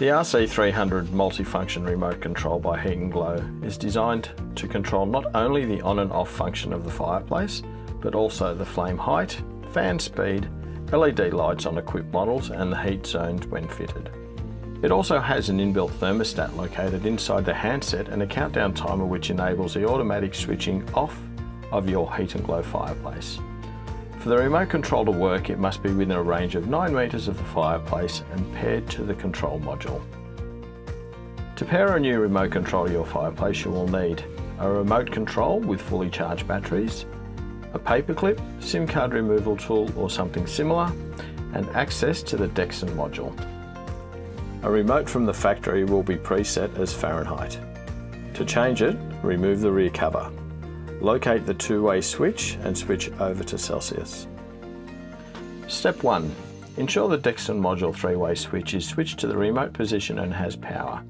The RC300 multifunction remote control by Heat and Glo is designed to control not only the on and off function of the fireplace, but also the flame height, fan speed, LED lights on equipped models and the heat zones when fitted. It also has an inbuilt thermostat located inside the handset and a countdown timer which enables the automatic switching off of your Heat and Glo fireplace. For the remote control to work, it must be within a range of 9 metres of the fireplace and paired to the control module. To pair a new remote control to your fireplace, you will need a remote control with fully charged batteries, a paperclip, SIM card removal tool or something similar, and access to the Dexon module. A remote from the factory will be preset as Fahrenheit. To change it, remove the rear cover. Locate the two-way switch and switch over to Celsius. Step 1. Ensure the Dexon module three-way switch is switched to the remote position and has power.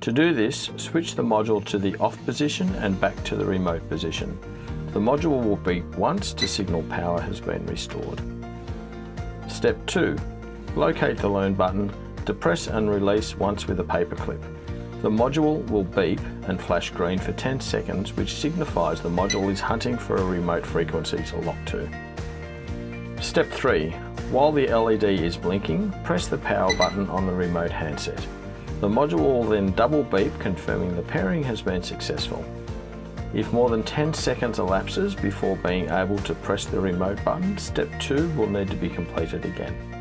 To do this, switch the module to the off position and back to the remote position. The module will beep once to signal power has been restored. Step 2. Locate the learn button Depress and release once with a paper clip. The module will beep and flash green for 10 seconds which signifies the module is hunting for a remote frequency to lock to. Step 3. While the LED is blinking, press the power button on the remote handset. The module will then double beep confirming the pairing has been successful. If more than 10 seconds elapses before being able to press the remote button, step 2 will need to be completed again.